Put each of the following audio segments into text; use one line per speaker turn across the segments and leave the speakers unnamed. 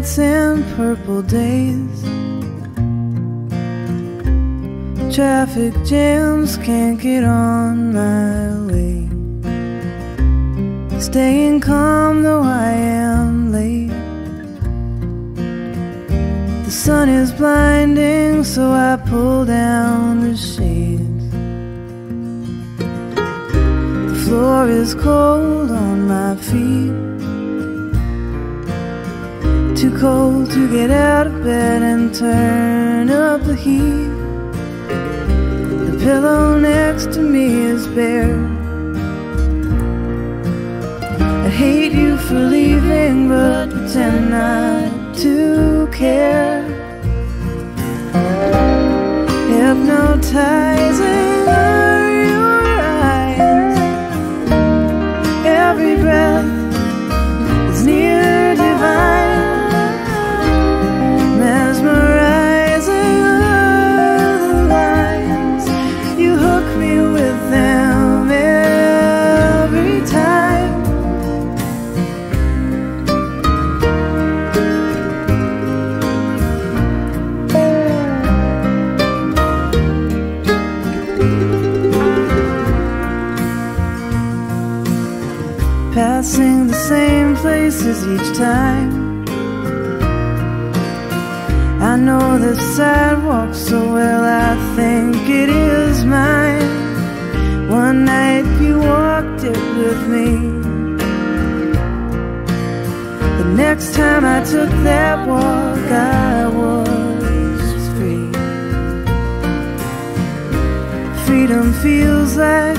nights and purple days. Traffic jams can't get on my way. Staying calm though I am late. The sun is blinding, so I pull down the shades. The floor is cold on my feet. Too cold to get out of bed and turn up the heat. The pillow next to me is bare. I hate you for leaving, but pretend not to care. Hypnotizing are your eyes. Every breath is near divine. Took that walk, I was free. Freedom feels like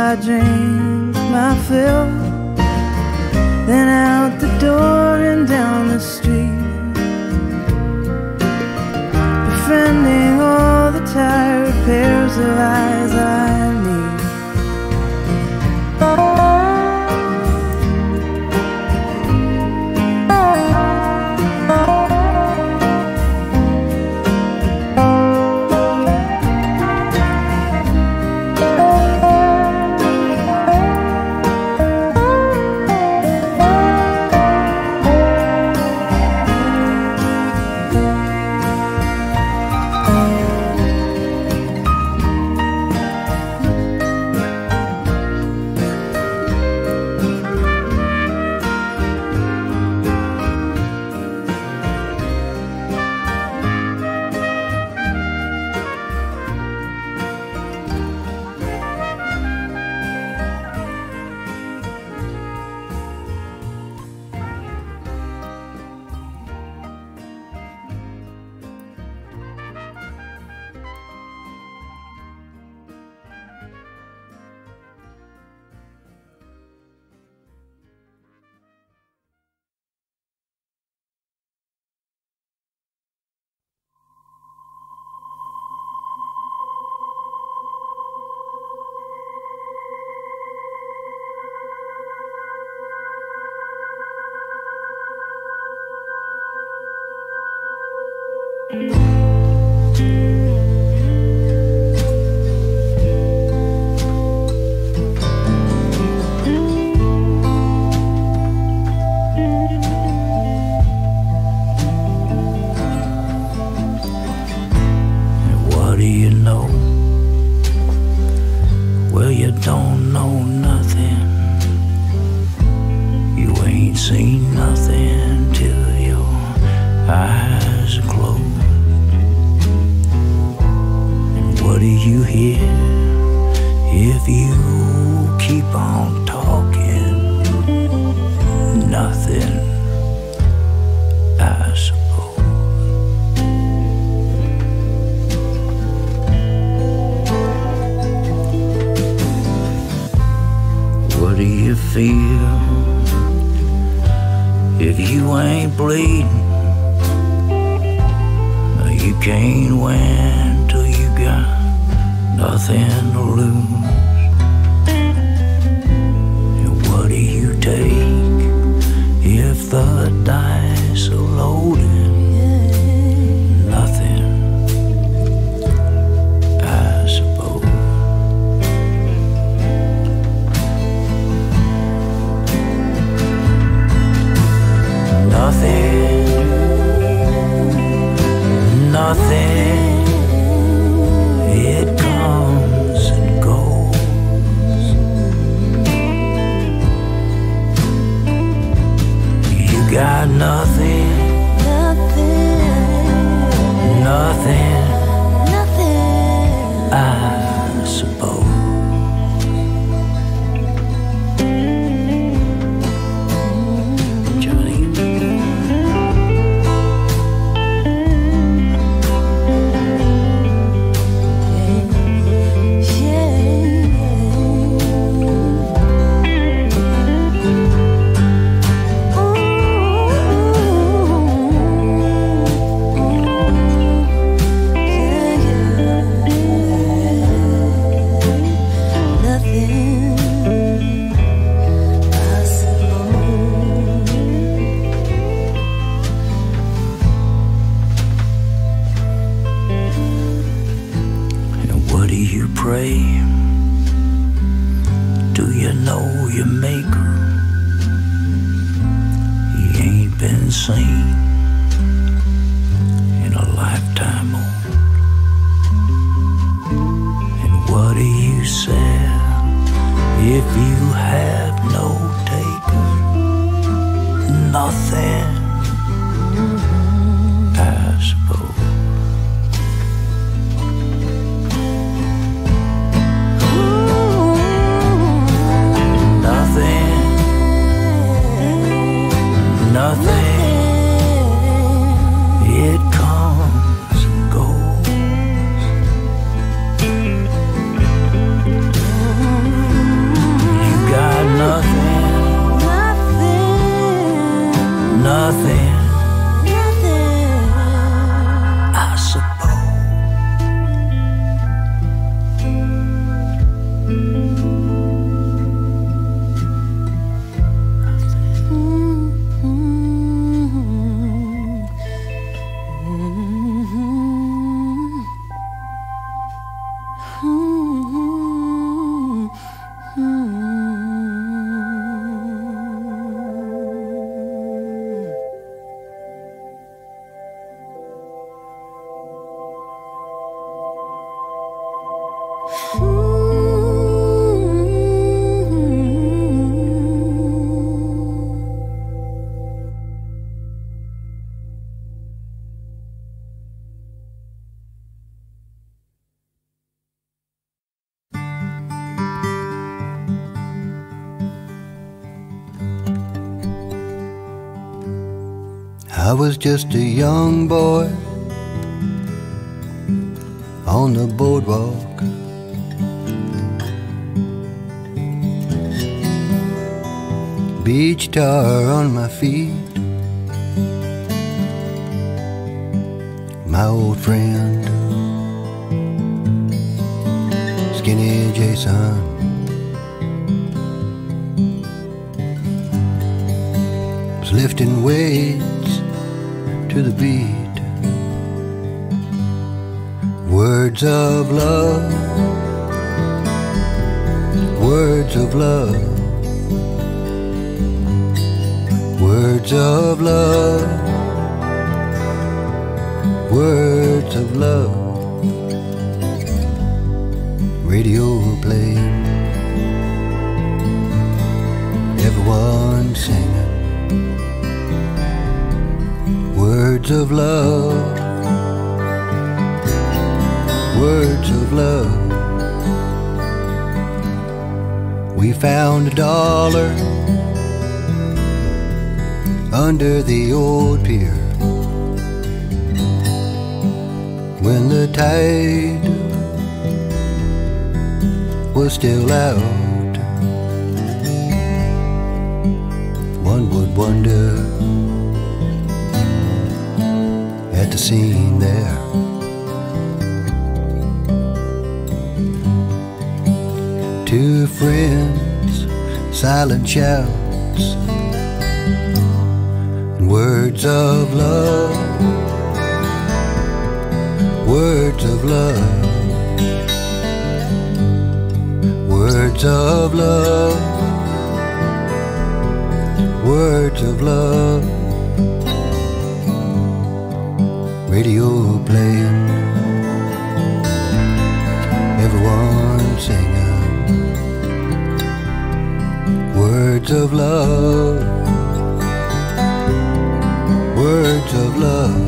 I drink my fill. Then out the door and down the street. Befriending all the tired pairs of eyes
ain't seen nothing till your eyes are closed. And what do you hear if you keep on talking? nothing, I suppose. What do you feel if you ain't bleeding? You can't win till you got nothing to lose. And what do you take if the dice are loaded? Nothing, nothing. It comes and goes. You got nothing, nothing, I pray? Do you know your maker? He ain't been seen
just a young boy on the boardwalk. Beach tar on my feet. My old friend, Skinny Jason. was lifting weights to the beat. Words of love, words of love, words of love, words of love. Radio playing, everyone singing words of love, words of love. We found a dollar under the old pier. When the tide was still out, one would wonder scene there. Two friends, silent shouts, and words of love, words of love, words of love, words of love. Radio playing, everyone singing. Words of love, words of love.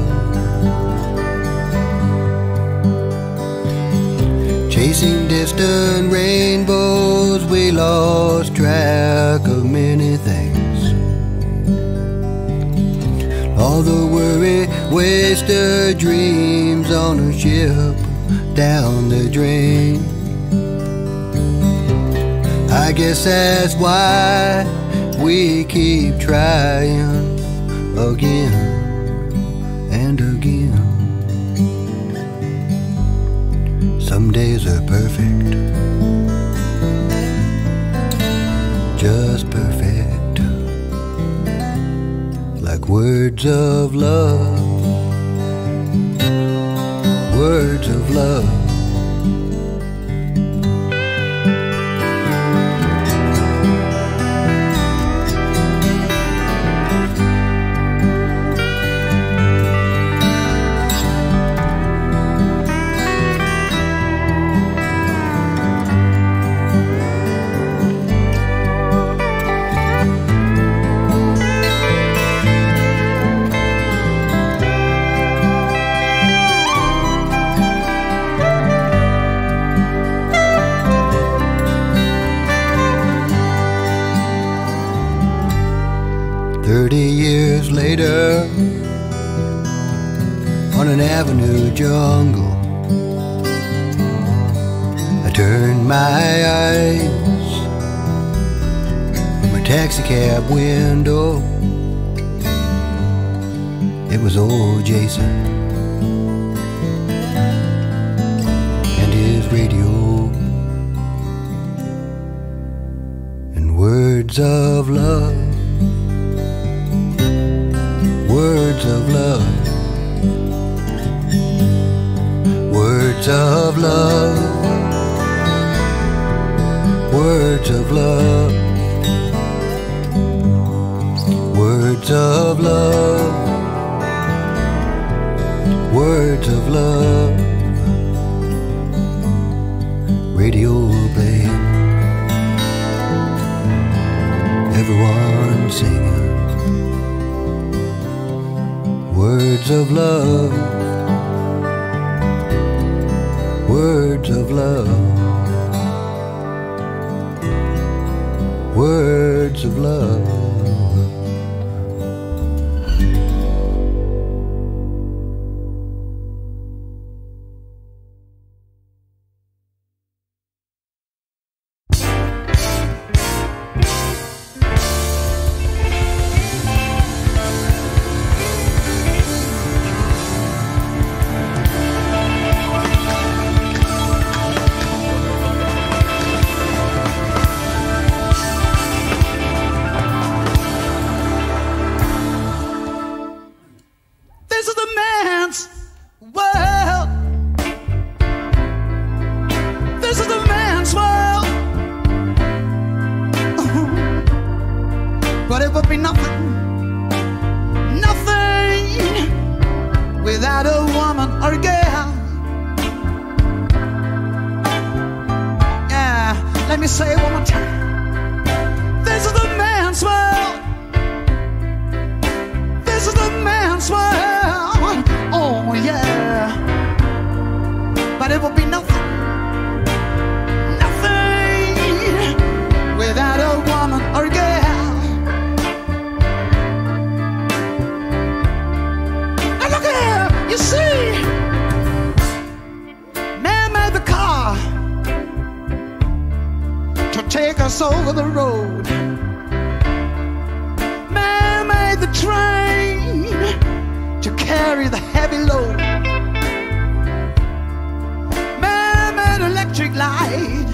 Chasing distant rainbows, we lost track of The worry, wasted dreams on a ship down the drain. I guess that's why we keep trying again and again. Some days are perfect, words of love, words of love. Words of love, words of love, words of love, words of love, words of love, radio playing, everyone singing words of love, words of love, words of love.
Cross over the road. Man made the train to carry the heavy load. Man made electric light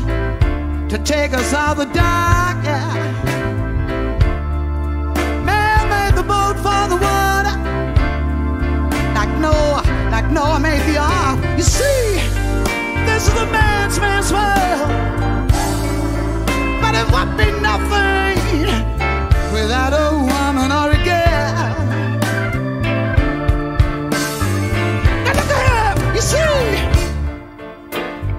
to take us out of the dark. Yeah. Man made the boat for the water, like Noah, like Noah made the ark. You see, this is the man's man's world, would be nothing without a woman or a girl. Now look at you see,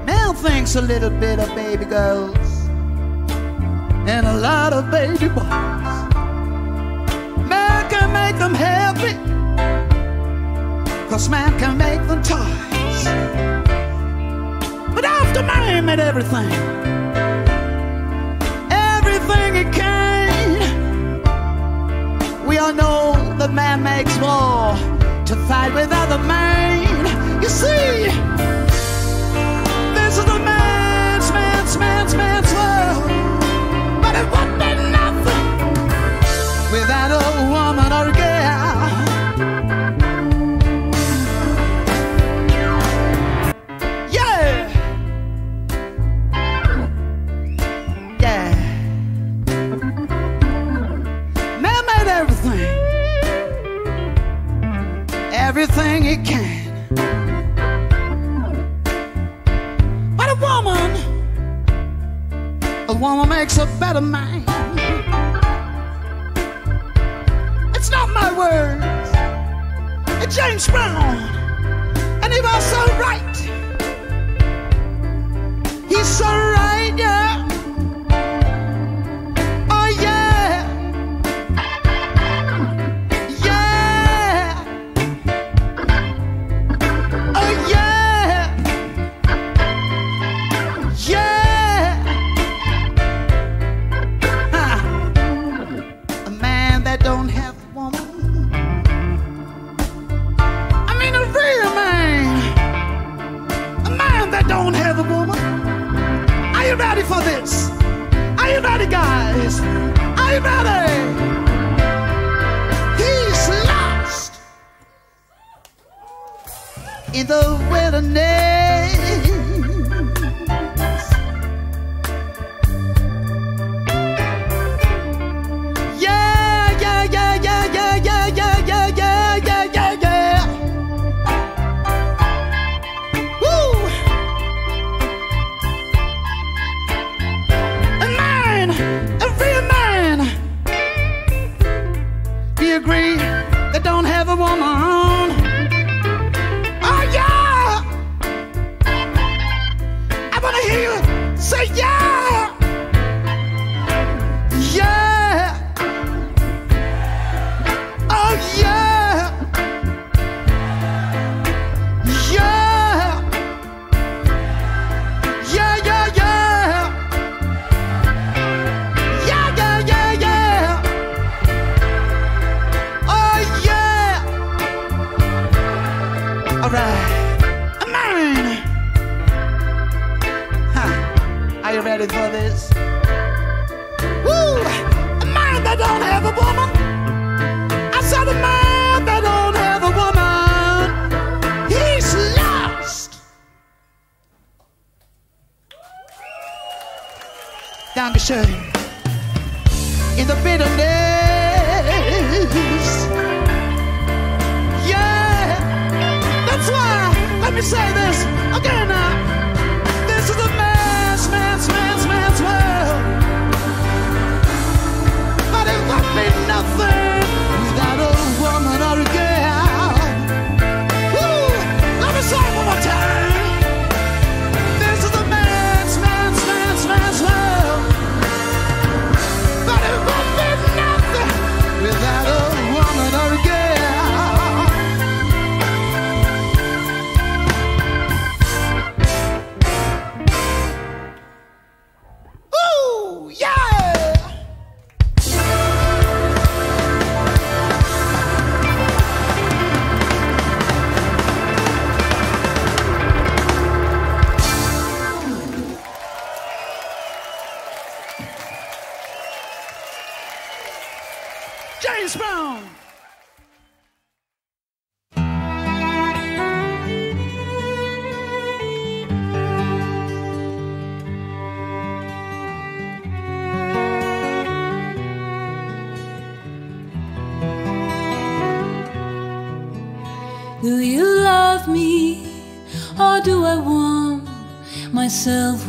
man thinks a little bit of baby girls and a lot of baby boys. Man can make them happy, cause man can make them toys. But after man made everything, he can, we all know that man makes war to fight with other men. You see, this is the man's, man's, man's, man's world. But it would be nothing without a woman or a girl. Everything he can. But a woman, a woman makes a better man. It's not my words. It's James Brown. And he was so right. Dankeschön. In the bitterness. Yeah, that's why. Let me say this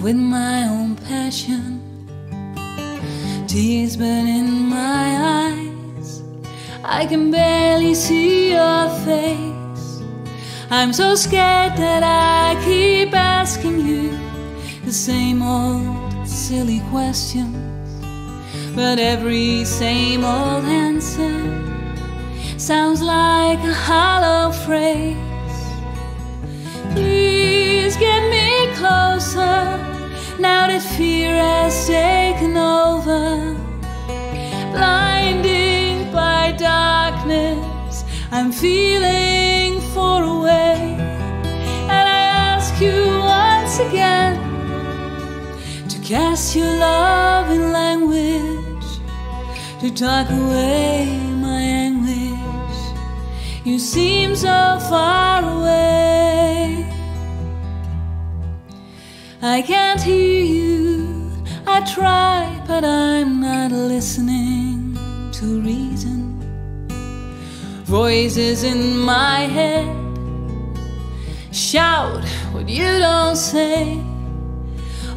with my own passion? Tears burn in my eyes, I can barely see your face. I'm so scared that I keep asking you the same old silly questions, but every same old answer sounds like a hollow phrase. Now that fear has taken over. Blinded by darkness, I'm feeling far away. And I ask you once again to cast your love in language, to talk away my anguish. You seem so far away. I can't hear you. I try, but I'm not listening to reason. Voices in my head shout what you don't say.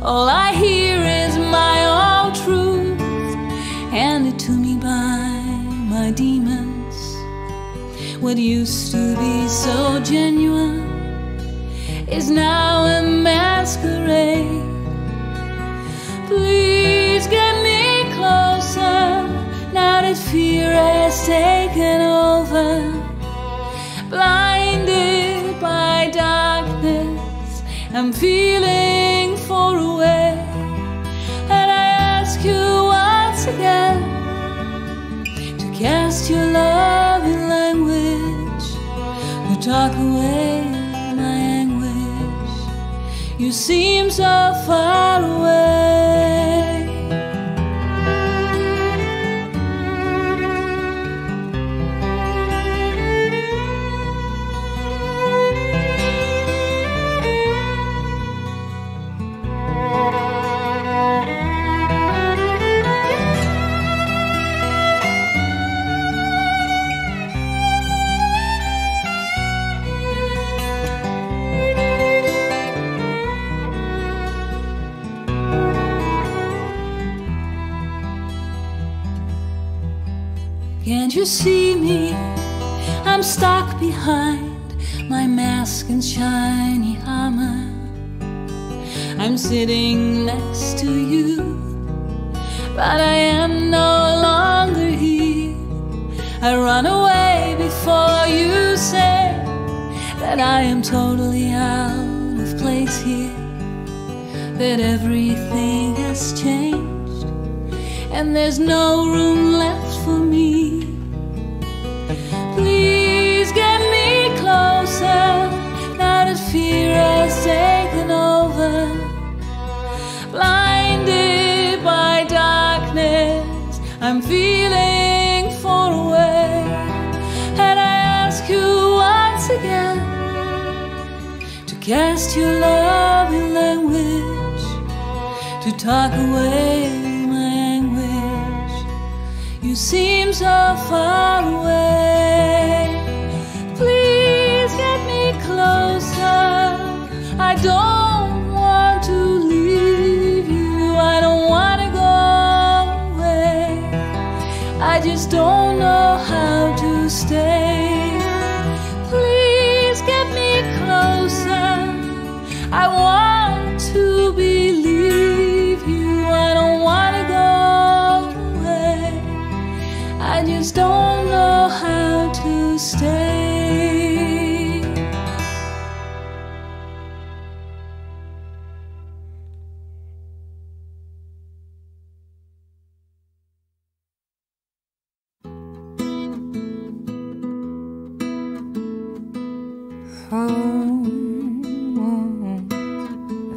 All I hear is my own truth, handed to me by my demons. What used to be so genuine is now a masquerade. Please get me closer now that fear has taken over. Blinded by darkness, I'm feeling far away. And I ask you once again to cast your love in language, to talk away. Seem so far away. Can't you see me? I'm stuck behind my mask and shiny armor. I'm sitting next to you, but I am no longer here. I run away before you say that I am totally out of place here, that everything has changed, and there's no room left for me. That fear has taken over. Blinded by darkness, I'm feeling far away. And I ask you once again to cast your love in language, to talk away my anguish. You seem so far away. Don't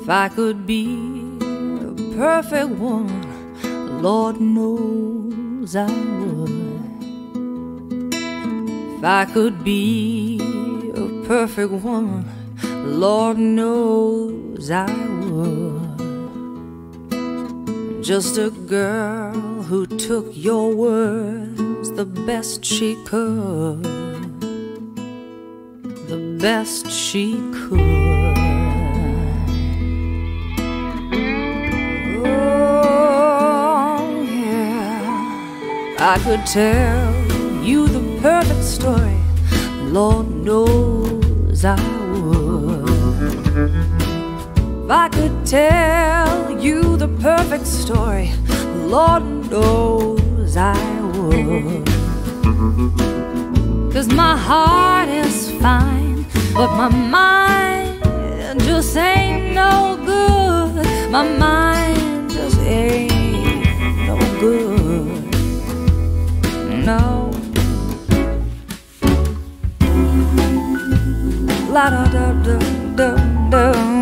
if I could be a perfect woman, Lord knows I would. If I could be a perfect woman, Lord knows I would. Just a girl who took your words the best she could, the best she could. I could tell you the perfect story, Lord knows I would. If I could tell you the perfect story, Lord knows I would. Cause my heart is fine, but my mind just ain't no good. My mind just ain't no good. No. La da da da da da.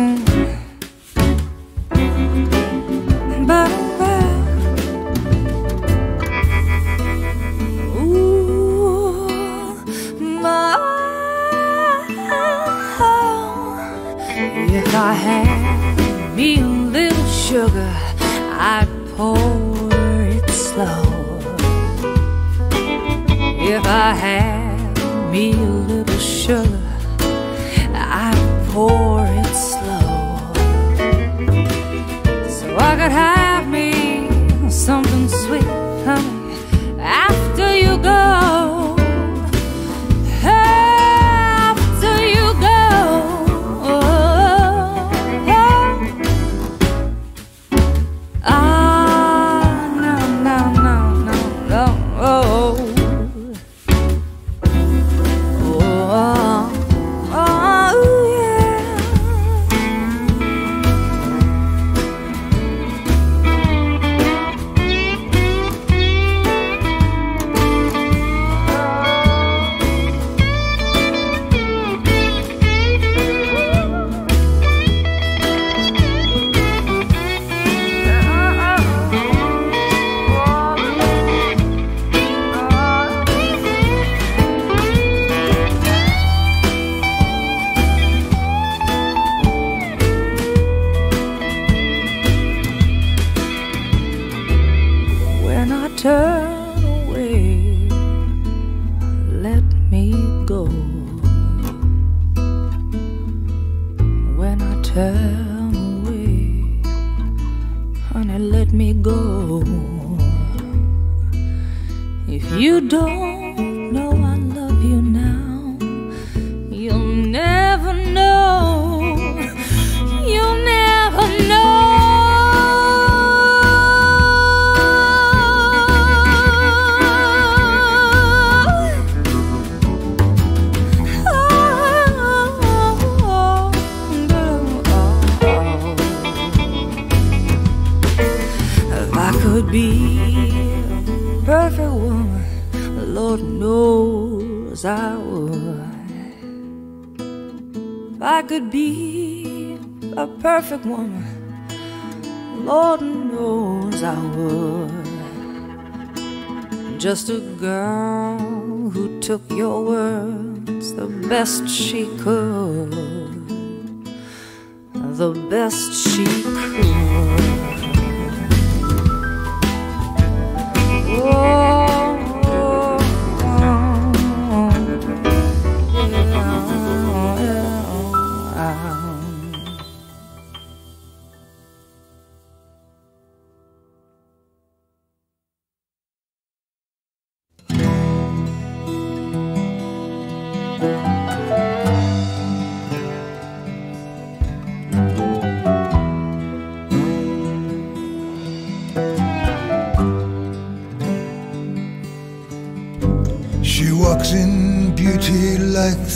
Perfect woman, Lord knows I would. Just a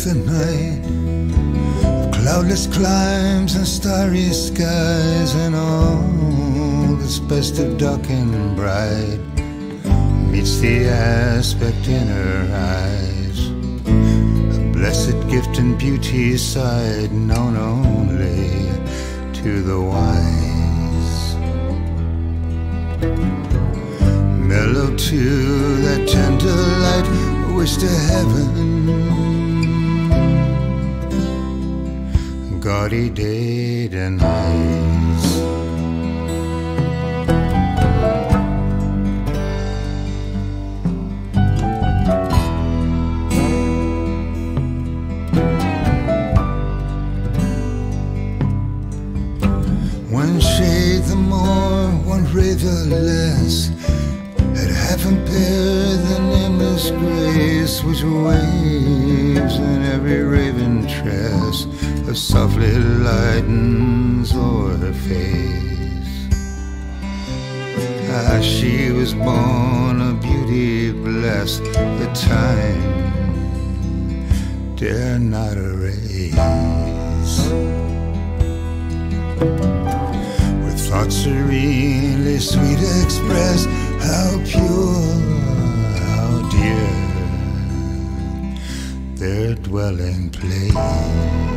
the
night, cloudless climes and starry skies, and all that's best of dark and bright meets the aspect in her eyes. A blessed gift and beauty side known only to the wise. Mellow to that tender light
wish to heaven. Gaudy day and nights. One shade the more, one the less. At half impaired the nameless grace which waves in every raven tress of softly lightens o'er her face. Ah, she was born a beauty blessed, the time dare not erase. With thoughts serenely sweet express, how pure, how dear their dwelling place.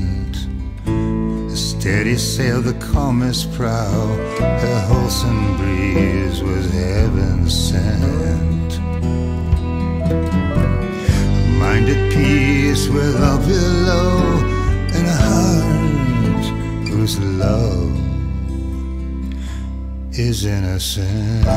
steady sail, the calmest prow, her wholesome breeze was heaven sent mind at peace with all below, and a heart whose love is innocent.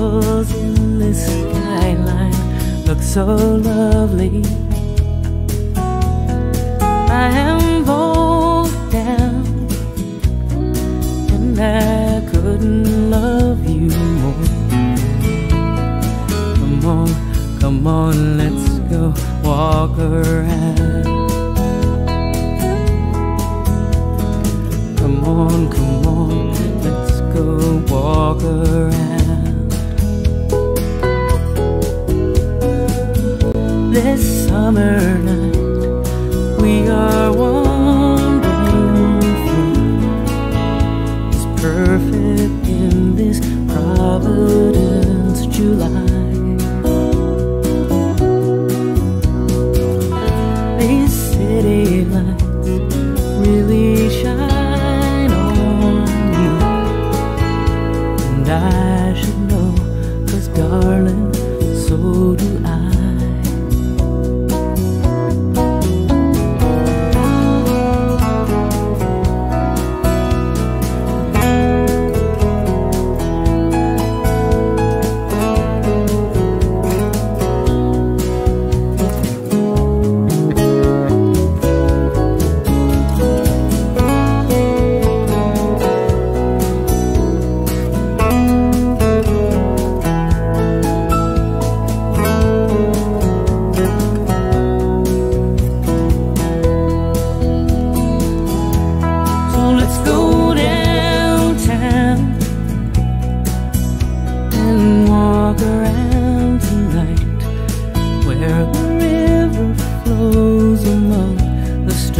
Steeples in the skyline look so lovely. I am bold down, and I couldn't love you more. Come on, come on, let's go walk around. Come on, come on, let's go walk around. This summer night. We are wandering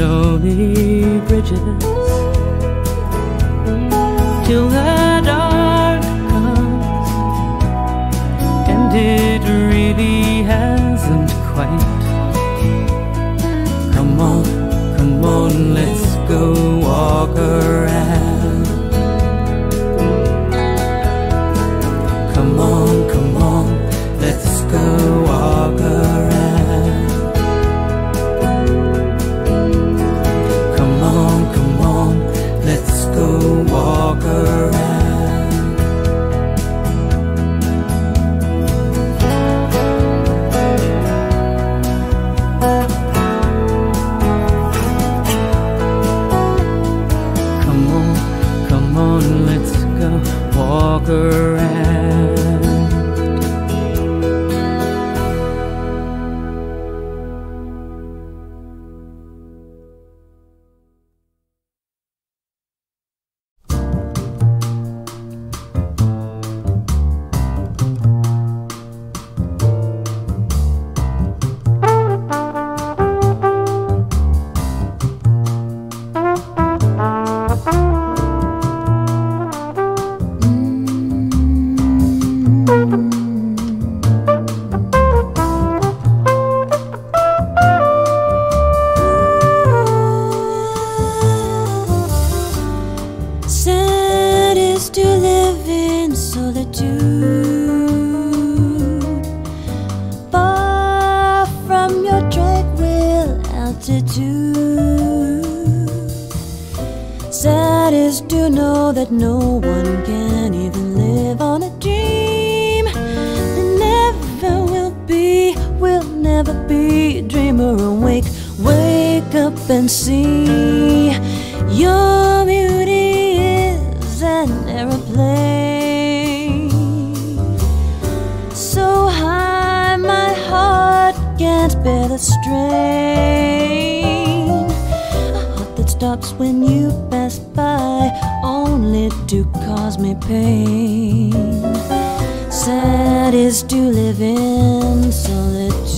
show me bridges till the.
strain. A heart that stops when you pass by, only to cause me pain. Sad is to live in solitude.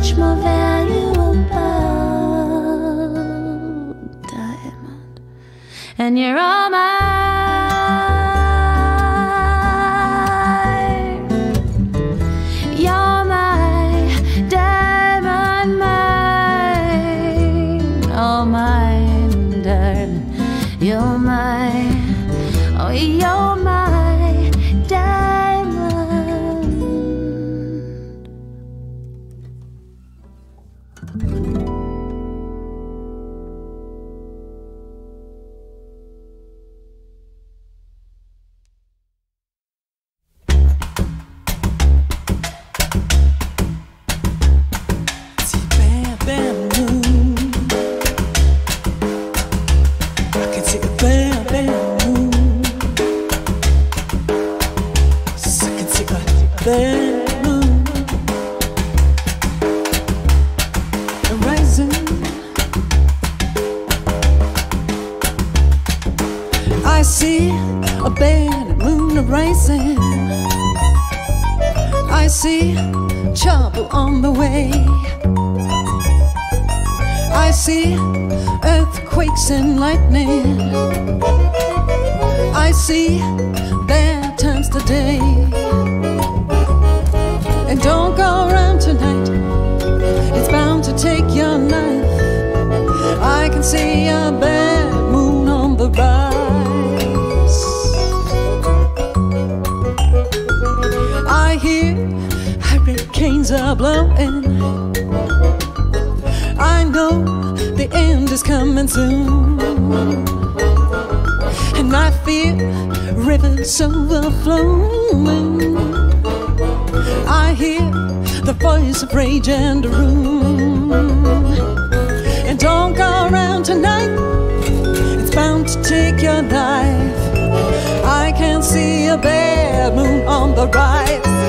Much more valuable diamond, and you're all mine. I
see earthquakes and lightning. I see bad times today. And don't go around tonight, it's bound to take your life. I can see a bad moon on the rise. I hear hurricanes are blowing. Is coming soon. And I feel rivers overflowing. I hear the voice of rage and doom. And don't go around tonight, it's bound to take your life. I can see a bad moon on the rise.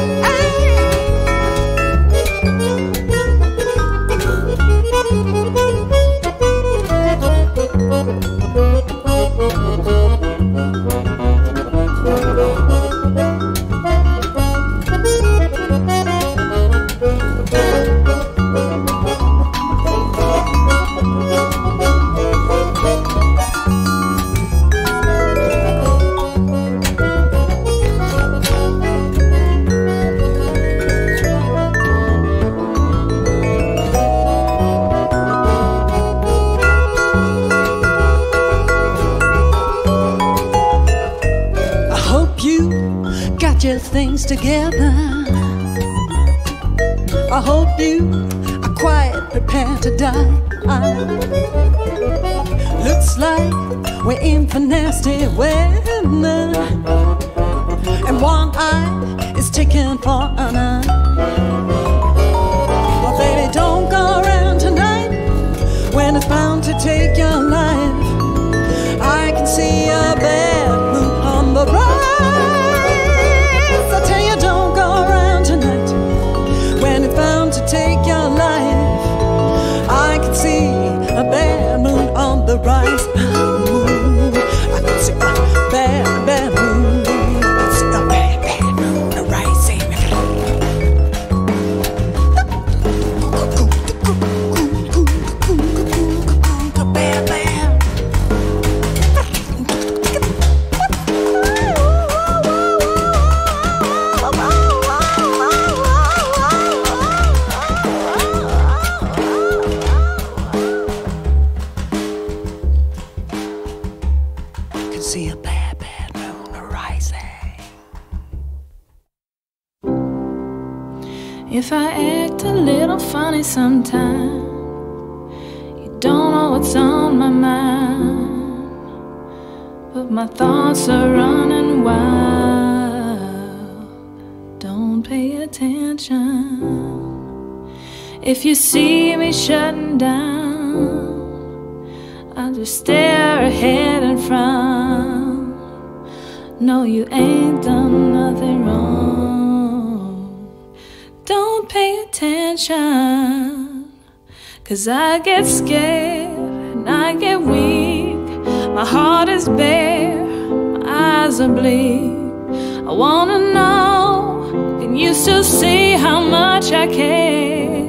See a bad, bad moon rising.
If I act a little funny sometimes, you don't know what's on my mind. But my thoughts are running wild. Don't pay attention. If you see me shutting down, Just stare ahead and frown. No, you ain't done nothing wrong. Don't pay attention. Cause I get scared and I get weak. My heart is bare, my eyes are bleak. I wanna know, can you still see how much I care?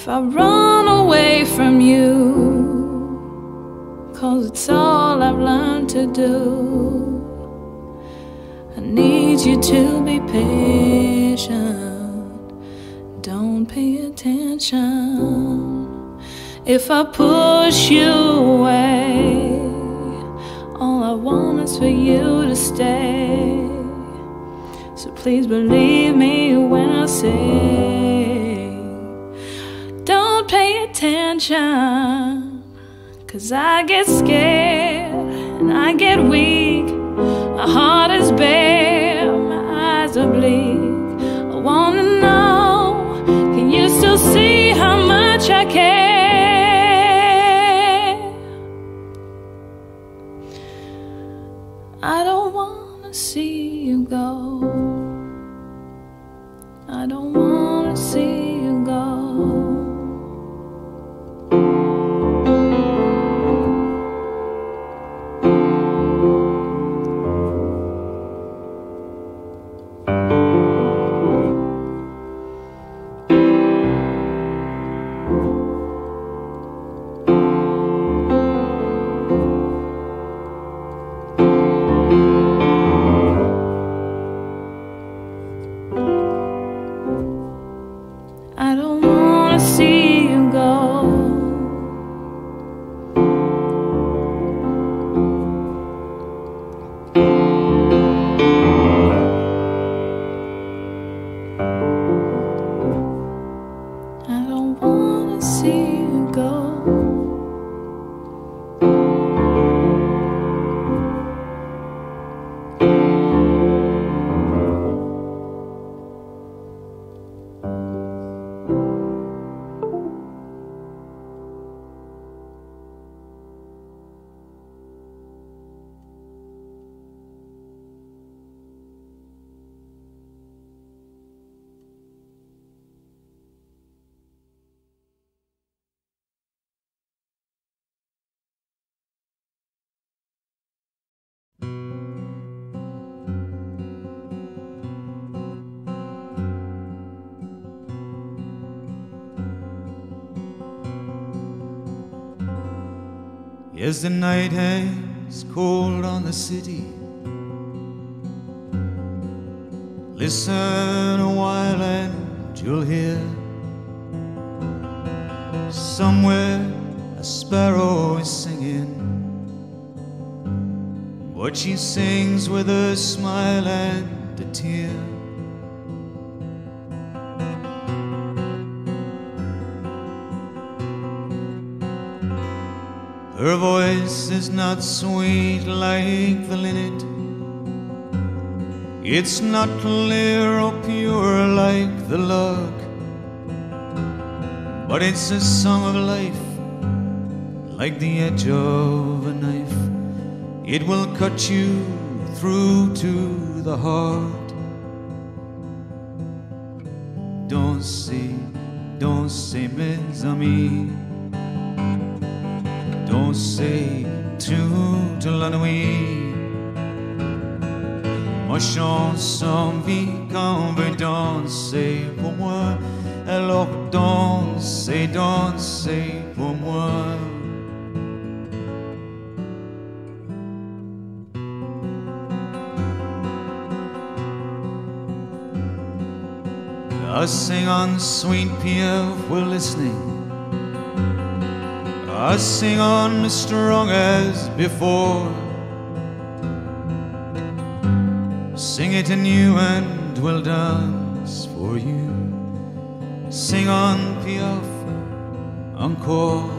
If I run away from you. Cause it's all I've learned to do. I need you to be patient. Don't pay attention. If I push you away, all I want is for you to stay. So please believe me when I say, attention. Cause I get scared and I get weak. My heart is bare, my eyes are bleak. I wanna know, can you still see how much I care? I don't wanna see you go.
Yes, the night hangs cold on the city. Listen a while and you'll hear somewhere a sparrow is singing. What she sings with a smile and a tear. Her voice is not sweet like the linnet. It's not clear or pure like the lark. But it's a song of life, like the edge of a knife. It will cut you through to the heart. Don't say, don't say, mes amis. Say toute la nuit. Quand veut danser pour moi. Alors dansez, dansez pour moi. I sing on sweet piaf, we're listening. I sing on as strong as before. Sing it anew and we'll dance for you. Sing on Piaf, encore.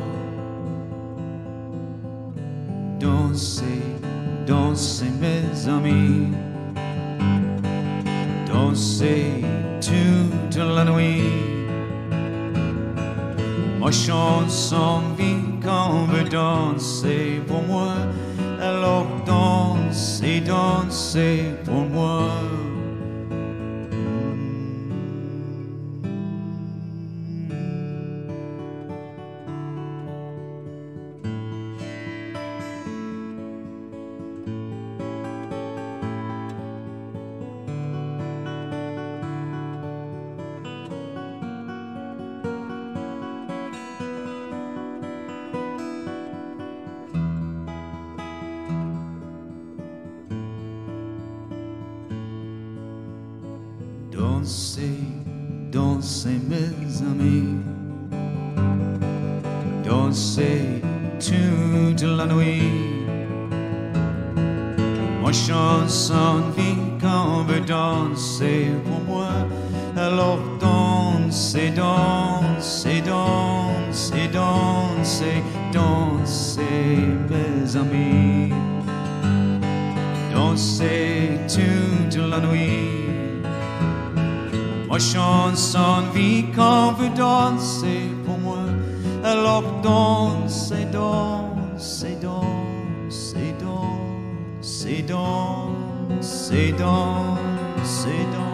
Don't say, don't say, mes amis. Don't say toute la nuit. Ma chanson vit veut danser pour moi. Alors dansez, dansez pour moi. Dansez, dansez mes amis. Dansez toute la nuit. Moi chanson vie quand veut danser pour moi. Alors dansez, dansez, dansez, dansez, dansez mes amis. Dansez toute la nuit. Moi chanson vie quand veut danser pour moi. Alors dansez, dansez, dansez, dansez, dansez, dansez, dansez.